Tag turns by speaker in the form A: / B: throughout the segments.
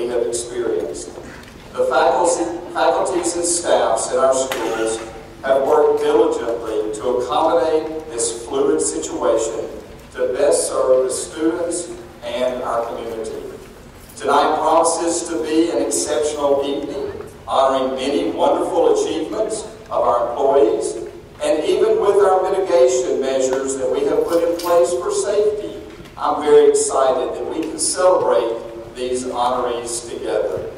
A: we have experienced. The faculties and staffs in our schools have worked diligently to accommodate this fluid situation to best serve the students and our community. Tonight promises to be an exceptional evening, honoring many wonderful achievements of our employees, and even with our mitigation measures that we have put in place for safety, I'm very excited that we can celebrate these honorees together.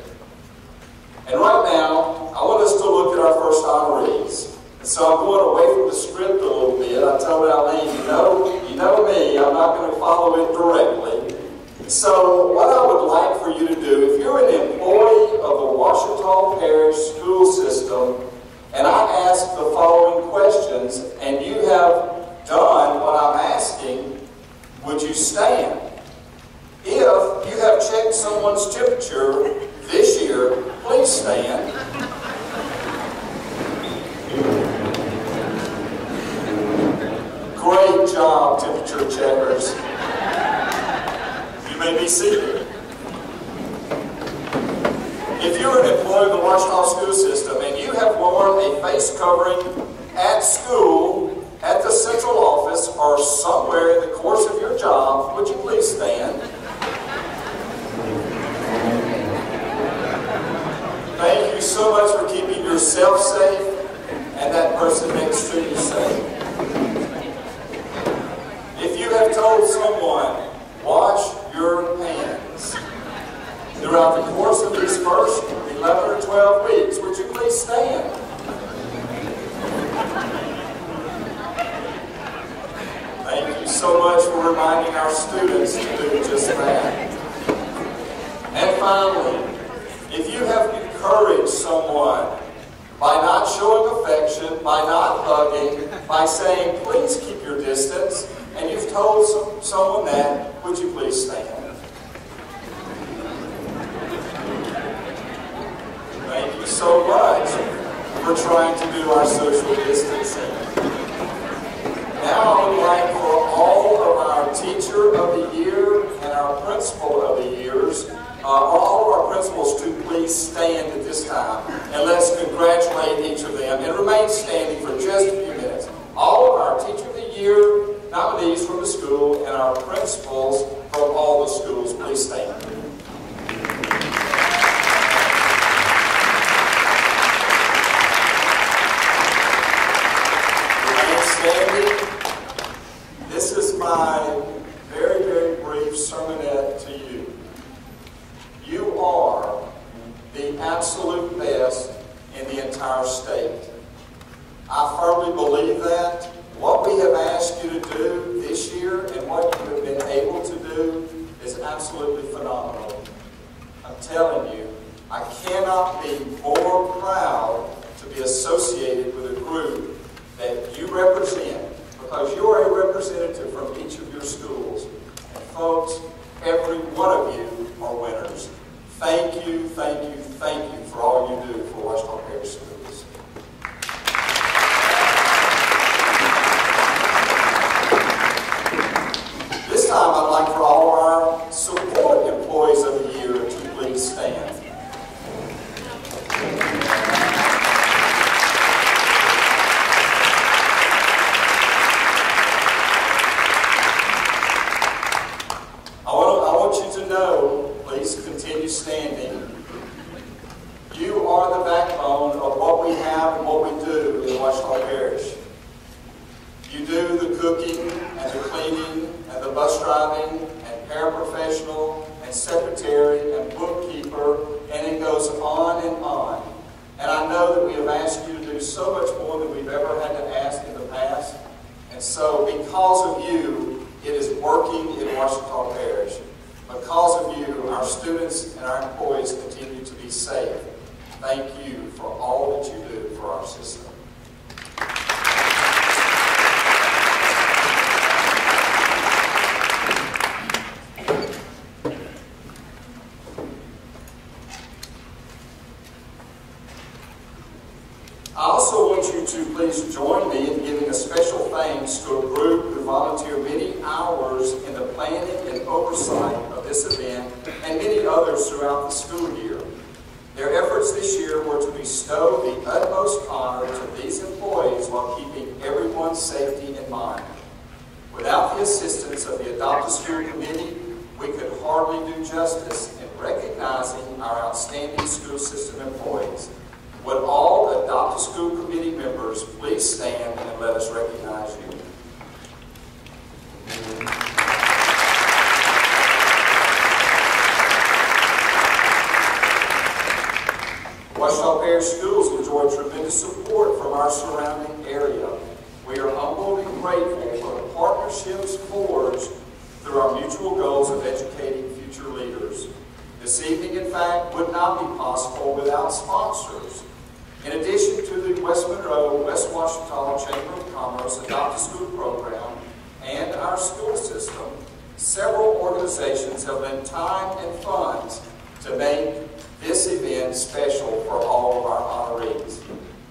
A: And right now, I want us to look at our first honorees. so I'm going away from the script a little bit. I told Eileen, you know, you know me, I'm not going to follow it directly. So what I would like for you to do, if you're an employee of the Ouachita Parish school system, and I ask the following questions, and you have done what I'm asking, would you stand? If you have checked someone's temperature this year, please stand. Great job, temperature checkers. You may be seated. If you're an employee of the Ouachita school system and you have worn a face covering at school, at the central office, or somewhere in the course of your job, would you please stand? Thank you so much for keeping yourself safe and that person next to you safe. If you have told someone, wash your hands, throughout the course of these first 11 or 12 weeks, would you please stand? Thank you so much for reminding our students to do just that. And finally, have encouraged someone by not showing affection, by not hugging, by saying, please keep your distance, and you've told some, someone that, would you please stand? Thank you so much for trying to do our social distancing. Now I would like for all of our teacher of the year and our principal of the years, uh, all of our principals to please stand at this time. And let's congratulate each of them and remain standing for just a few minutes. All of our teacher of the year nominees from the school and our principals from all the schools, please stand. Ouachita Parish Schools enjoy tremendous support from our surrounding area. We are humbled and grateful for the partnerships forged through our mutual goals of educating future leaders. This evening, in fact, would not be possible without sponsors. In addition to the West Monroe, West Ouachita Chamber of Commerce Adopt a School program and our school system, several organizations have lent time and funds to make this event special for all of our honorees.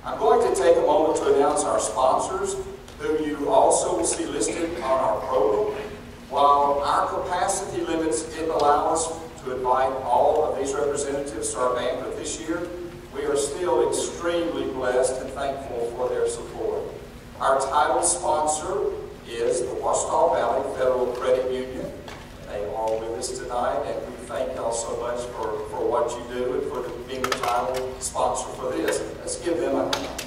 A: I'm going to take a moment to announce our sponsors, who you also will see listed on our program. While our capacity limits didn't allow us to invite all of these representatives to our banquet this year, we are still extremely blessed and thankful for their support. Our title sponsor is the Ouachita Valley Federal Credit Union. They are with us tonight, and thank y'all so much for, for what you do and for being the title sponsor for this. Let's give them a hand.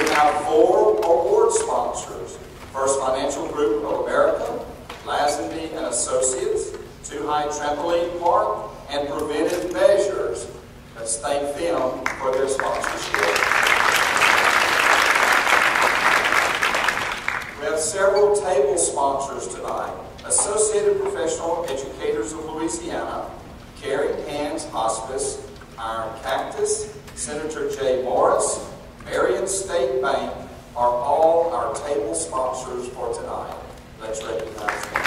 A: We have four award sponsors. First Financial Group of America, Lazenby and Associates, Two High Trampoline Park, and Preventive Measures. Let's thank them for their sponsorship. We have several table sponsors tonight. Associated Professional Educators of Louisiana, Caring Hands Hospice, Ion Cactus, Senator Jay Morris, Marion State Bank are all our table sponsors for tonight. Let's recognize them.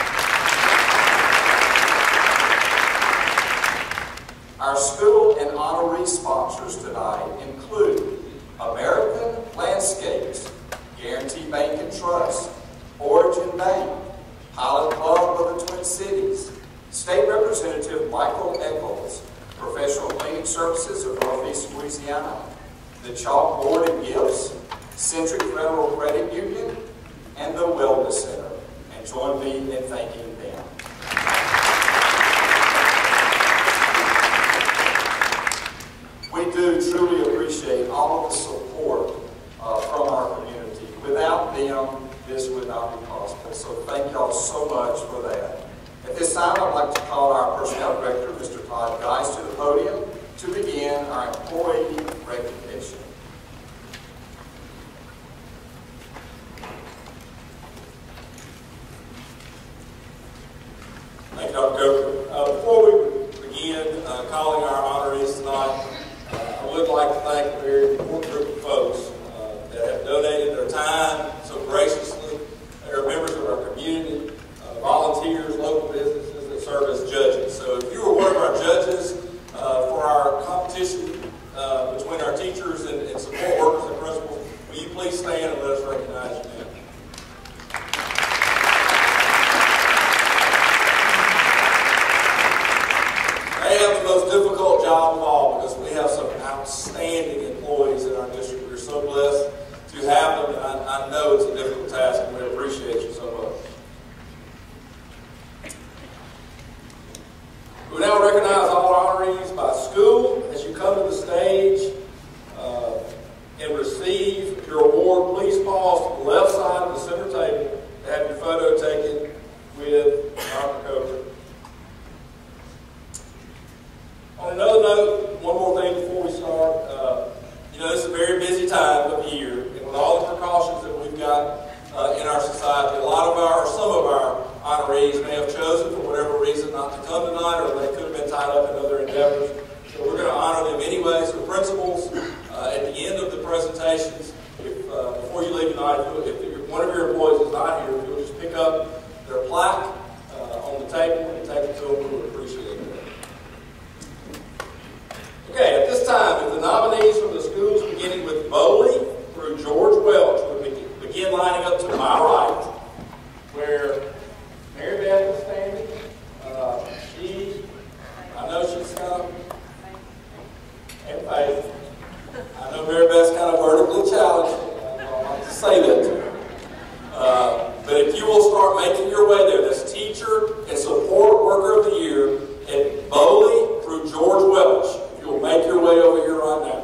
A: Our school and honoree sponsors tonight include American Lawnscapes, Guaranty Bank and Trust, Origin Bank, Pilot Club of the Twin Cities, State Representative Michael Echols, Professional Cleaning Services of Northeast Louisiana, the Chalkboard and Gifts, Centric Federal Credit Union, and the Wellness Center. And join me in thanking police paused left side of the center table to have your photo taken with Dr. Coker. On
B: another note, one more thing before we start. Uh, you know, it's a very busy time of year, and with all the precautions that we've got uh, in our society, a lot of our, or some of our honorees may have chosen for whatever reason not to come tonight, or they could have been tied up in other endeavors. So we're going to honor them anyway. So principals, uh, at the end of the presentations, if, one of your employees is not here, if you'll just pick up their plaque uh, on the table and take it to them, we would appreciate it. Okay, at this time, if the nominees from the schools beginning with Boley through George Welch would begin lining up to my right, where Mary Beth is standing. Uh, she, I know she's kind of, and Faith. I know Mary Beth's kind of vertically challenged. I don't like to say that. Uh, but if you will start making your way there, this teacher and support worker of the year at Boley through George Welch, you'll make your way over here right now.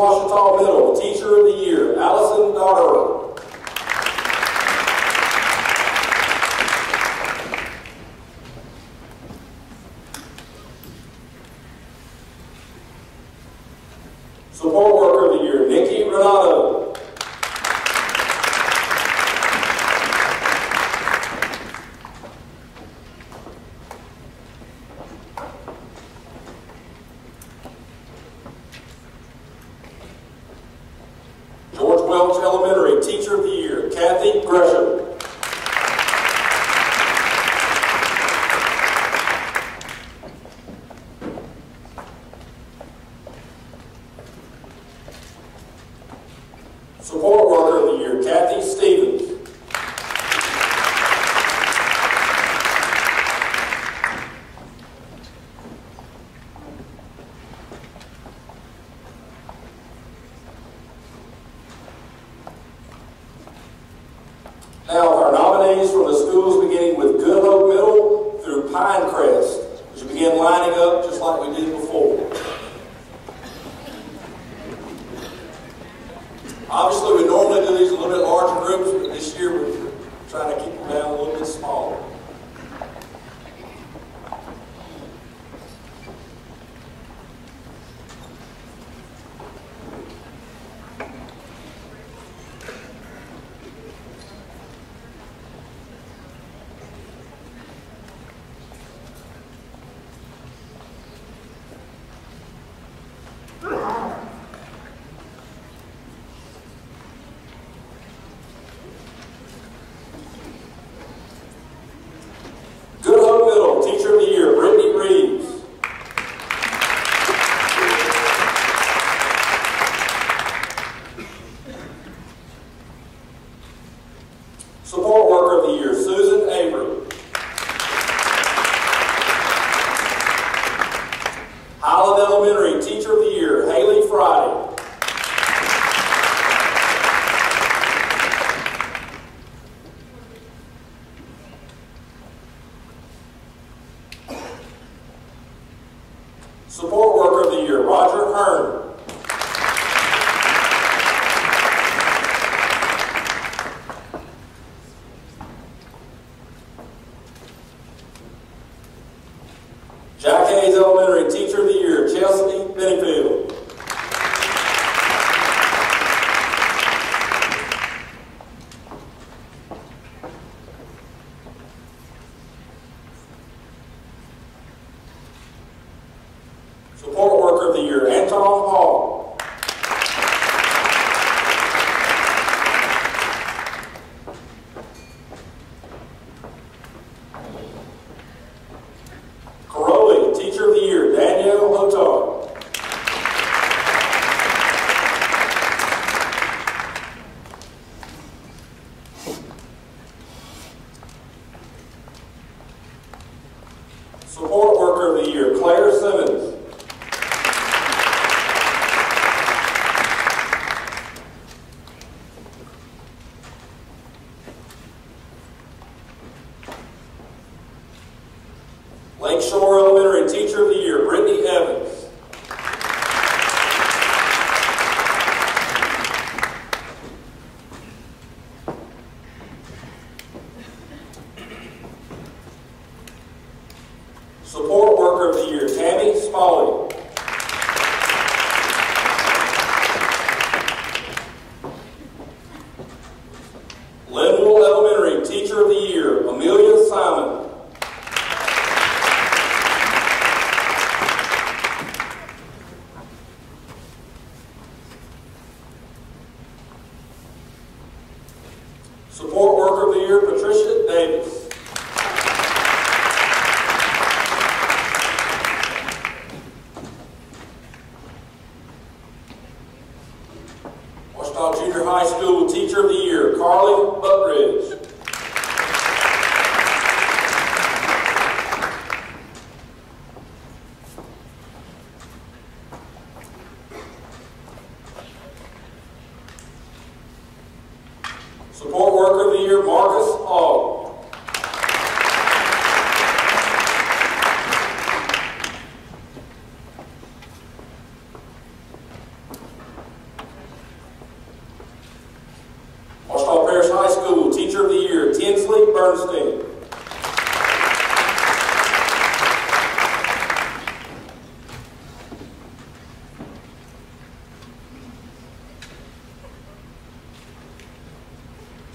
B: Ouachita Middle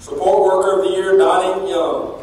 B: Support Worker of the Year, Donnie Young.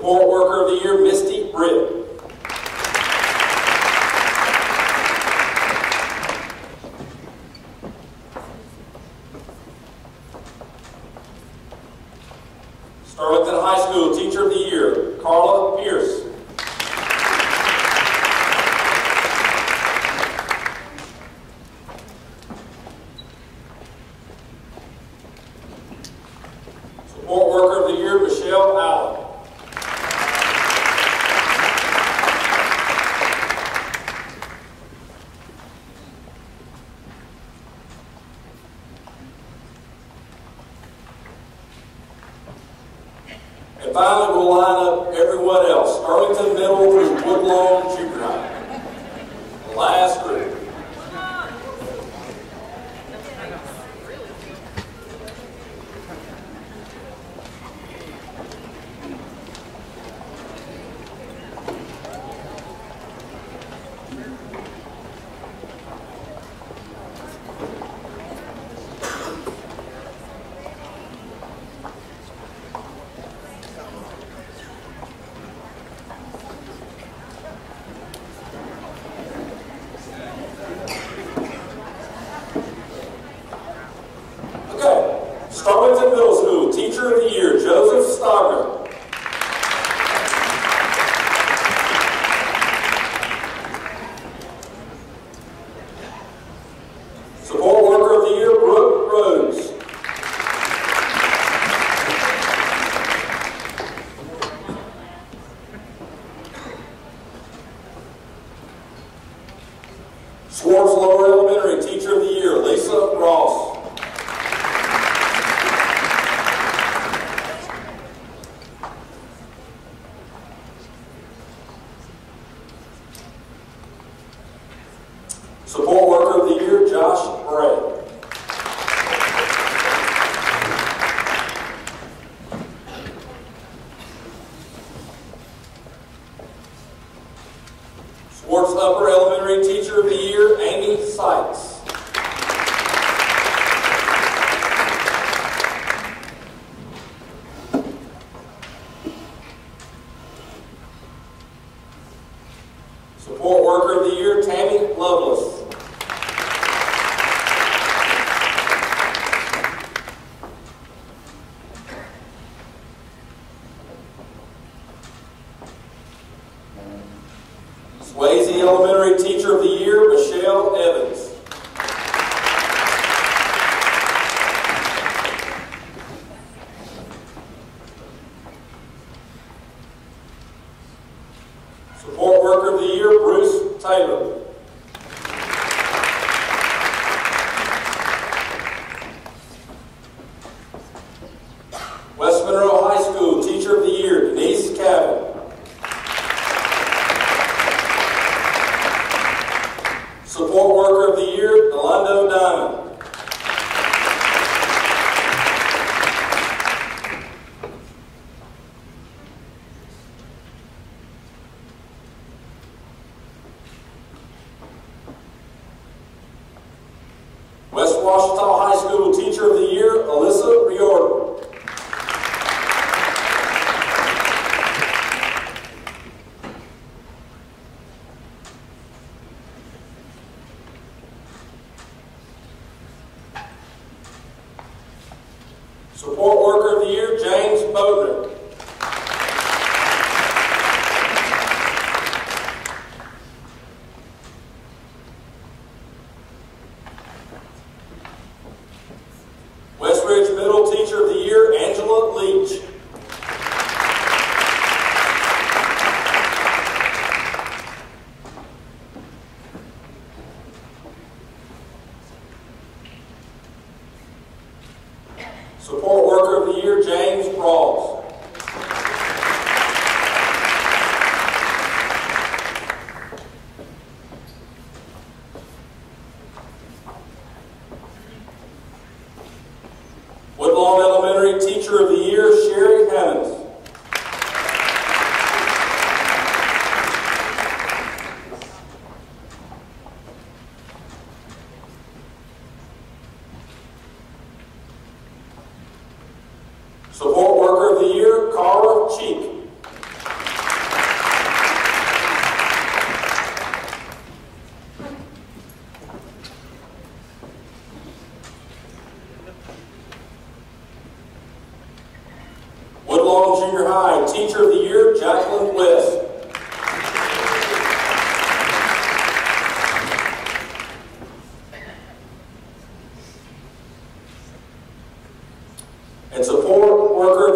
B: Support Worker of the Year, Misty Britt. Swartzlow Washington High School, teacher of the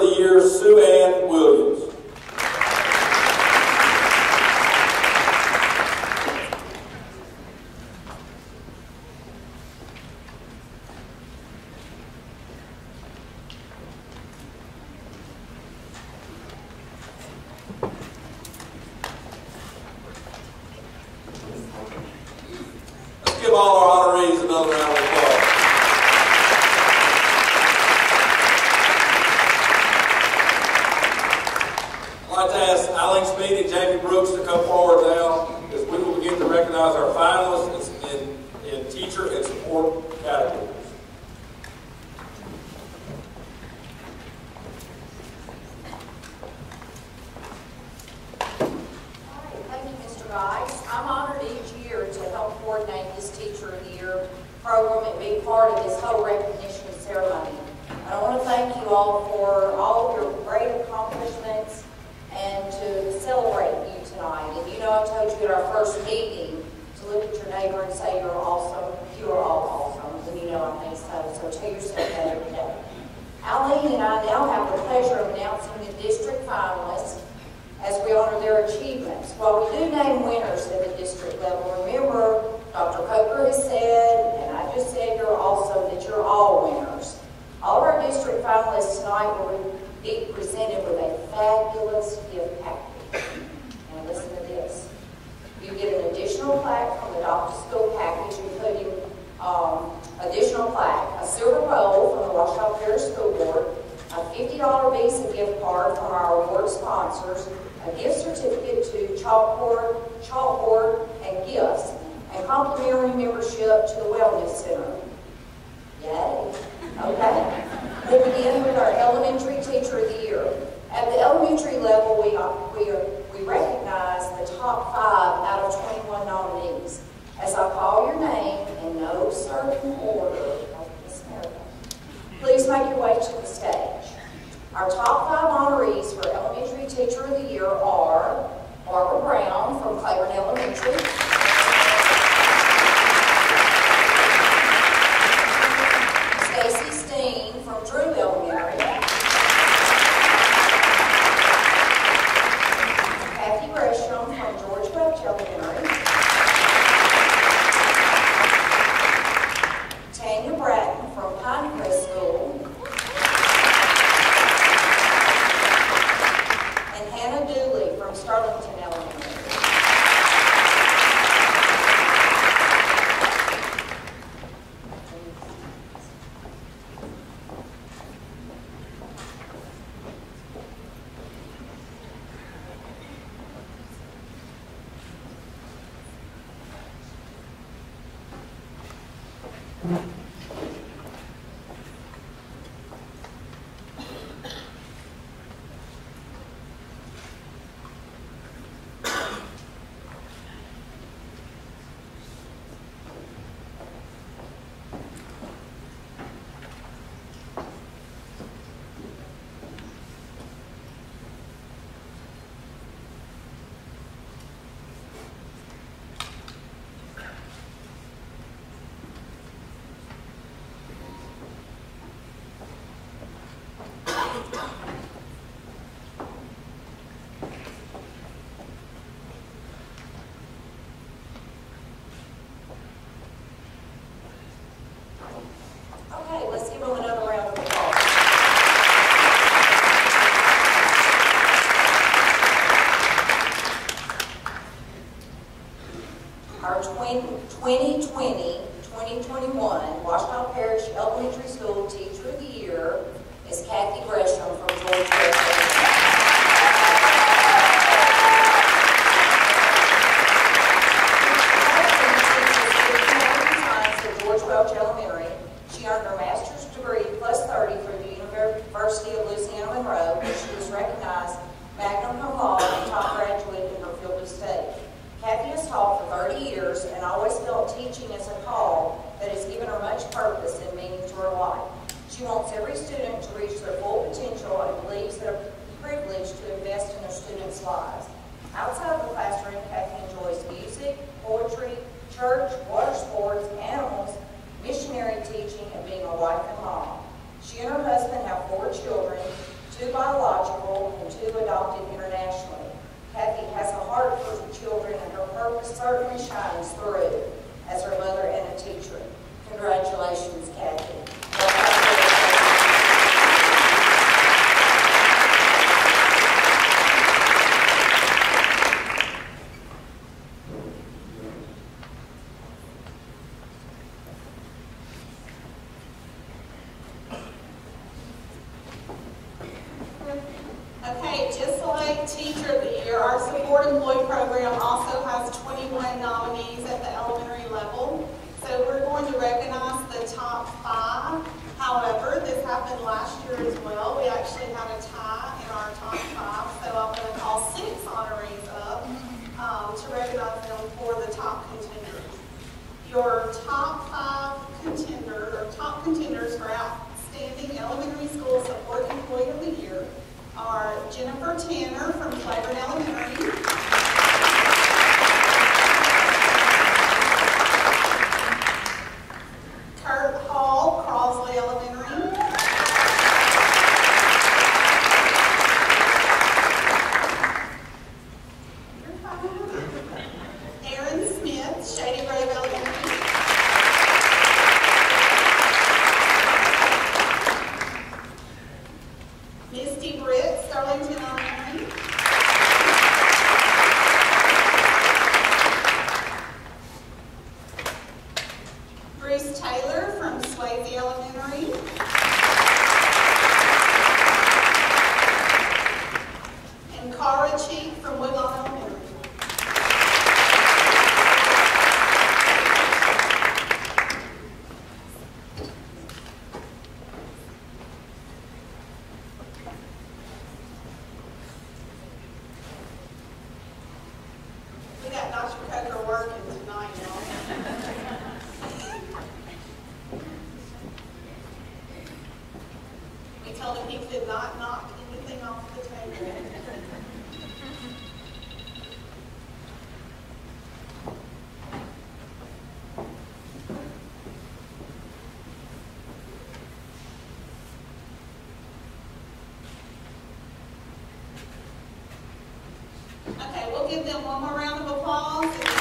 B: the years, Sue Ann
C: chalkboard, chalkboard and gifts, and complimentary membership to the Wellness Center. Yay. Okay. we begin with our Elementary Teacher of the Year. At the elementary level, we, we, we recognize the top five out of 21 nominees. As I call your name, in no certain order, please make your way to the stage. Our top five honorees for Elementary Teacher of the Year are Barbara Brown from Claiborne Elementary. Okay,
D: just like Teacher of the Year. Our support employee program also has 21 nominees at the elementary level. So we're going to recognize the top five. However, give them one more round of applause.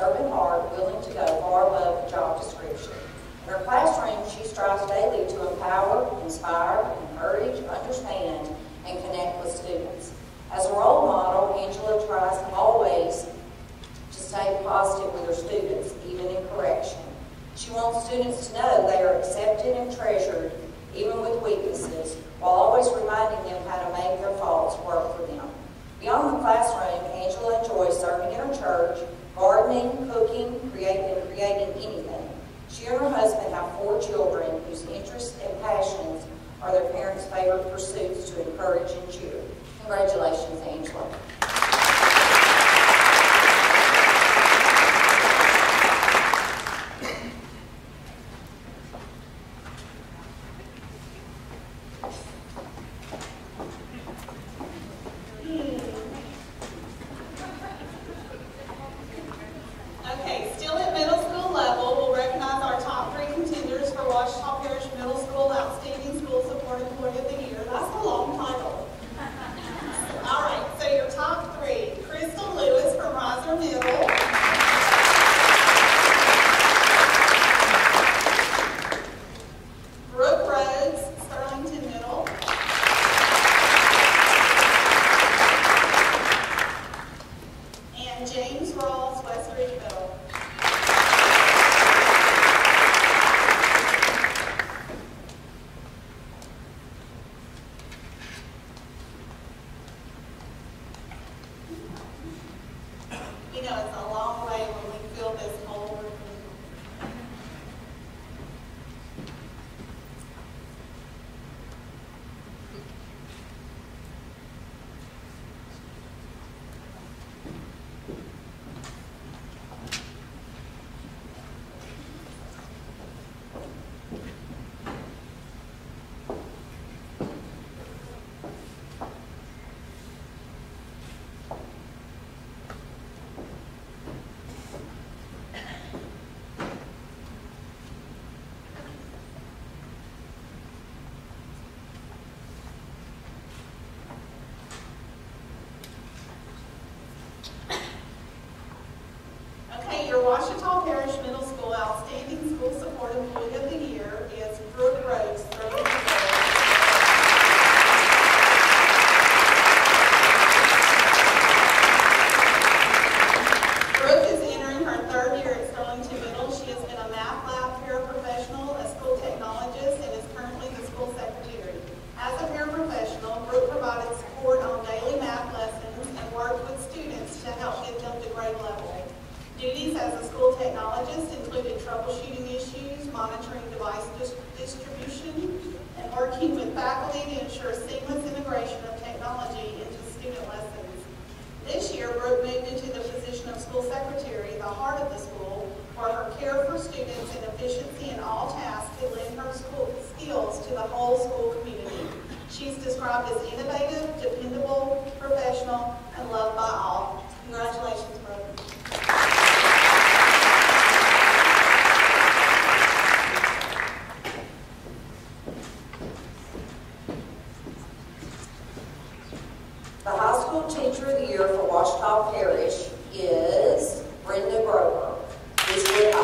D: serving hard, willing to
C: go far above the job description. In her classroom, she strives daily to empower, inspire, encourage, understand, and connect with students. As a role model, Angela tries always to stay positive with her students, even in correction. She wants students to know they are accepted and treasured, even with weaknesses, while always reminding them how to make their faults work for them. Beyond the classroom, Angela enjoys serving in her church, gardening, cooking, creating—creating anything. She and her husband have four children whose interests and passions are their parents' favorite pursuits to encourage and cheer. Congratulations, Angela.
D: The
C: High School Teacher of the Year for Ouachita Parish is Brenda Grover.
D: Please give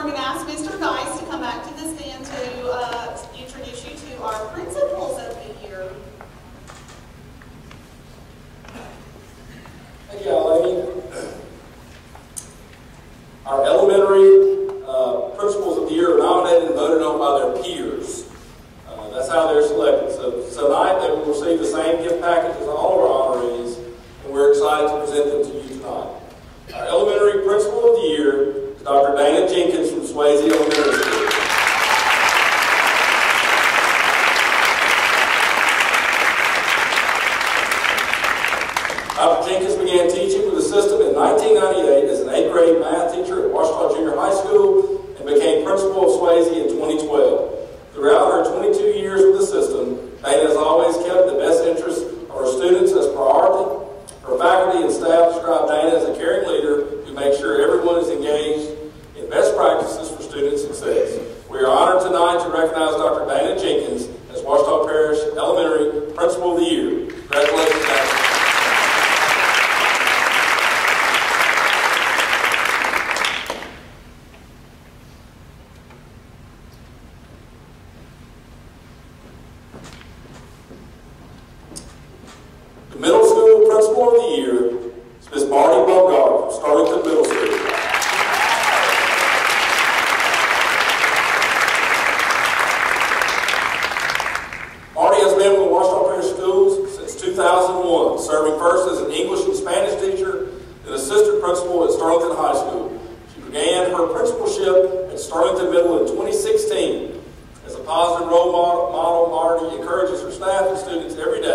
D: I'm going to ask Mr. Nice to come back to the stand to uh, introduce you to our
B: principal. encourages her staff and students every day.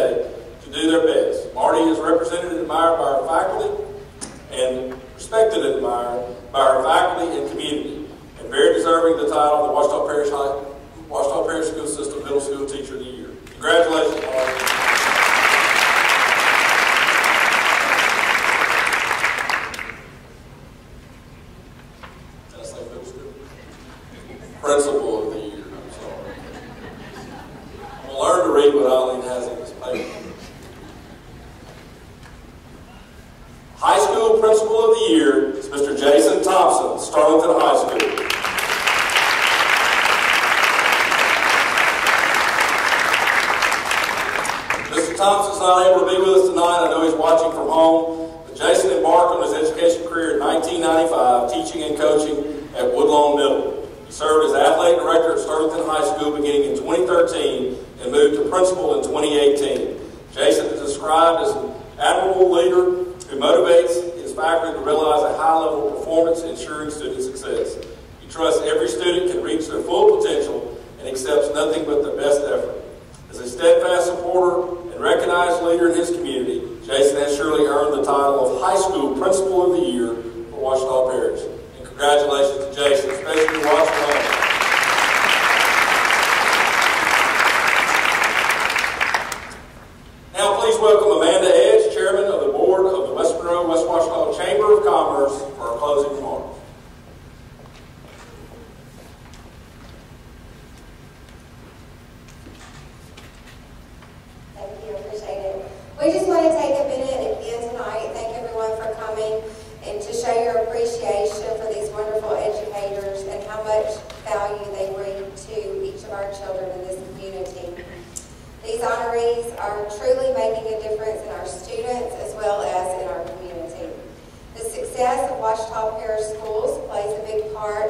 B: Ouachita Parish
E: Schools plays a big part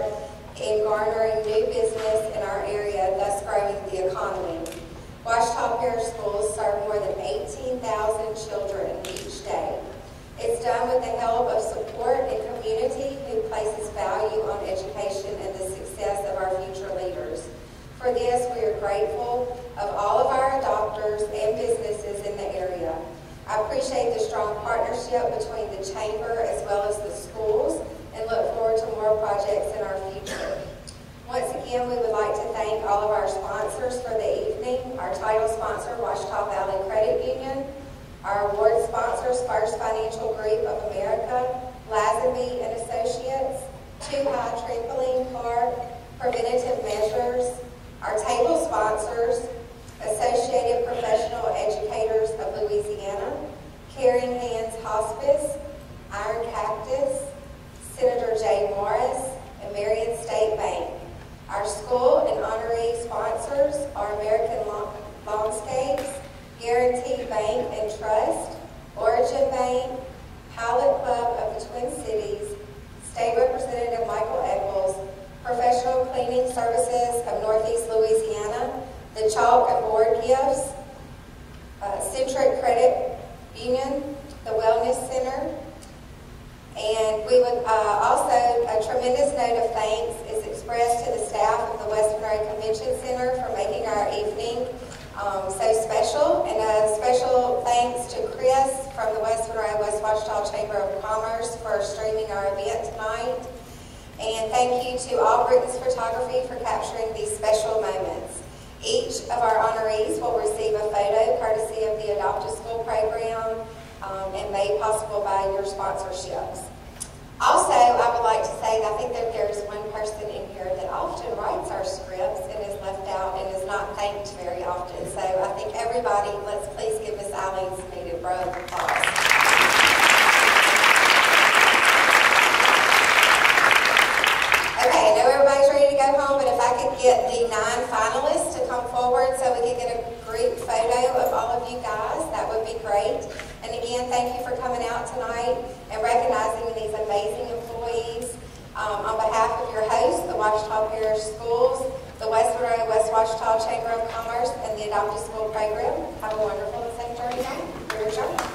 E: in garnering new business in our area, thus growing the economy. Ouachita Parish Schools serve more than 18,000 children each day. It's done with the help of support and community who places value on education and the success of our future leaders. For this, we are grateful of all of our adopters and area. I appreciate the strong partnership between the Chamber as well as the schools and look forward to more projects in our future. Once again, we would like to thank all of our sponsors for the evening. Our title sponsor, Ouachita Valley Credit Union. Our award sponsors, First Financial Group of America, Lazenby and Associates, Two High Trampoline Park, Preventative Measures. Our table sponsors, Associated Professional Educators of Louisiana, Caring Hands Hospice, Ion Cactus, Senator Jay Morris, and Marion State Bank. Our school and honoree sponsors are American Lawn- Lawnscapes, Guaranty Bank and Trust, Origin Bank, Pilot Club of the Twin Cities, State Representative Michael Echols, Professional Cleaning Services of Northeast Louisiana, the Chalk and Board Gifts, uh, Centric Credit Union, the Wellness Center, and we would uh, also, a tremendous note of thanks is expressed to the staff of the West Monroe Convention Center for making our evening um, so special. And a special thanks to Chris from the West Monroe West Ouachita Chamber of Commerce for streaming our event tonight. And thank you to All Britain's Photography for capturing these special moments. Each of our honorees will receive a photo courtesy of the Adopt a School program um, and made possible by your sponsorships. Also, I would like to say that I think that there's one person in here that often writes our scripts and is left out and is not thanked very often. So I think everybody, let's please give Miss Eileen some needed round of applause. Okay, I know everybody's ready to go home, but if I could get the nine finalists to come forward so we could get a group photo of all of you guys, that would be great. And again, thank you for coming out tonight and recognizing these amazing employees. Um, on behalf of your host, the Ouachita Parish Schools, the West Monroe West Ouachita Chamber of Commerce, and the Adopt a School program, have a wonderful and safe journey home.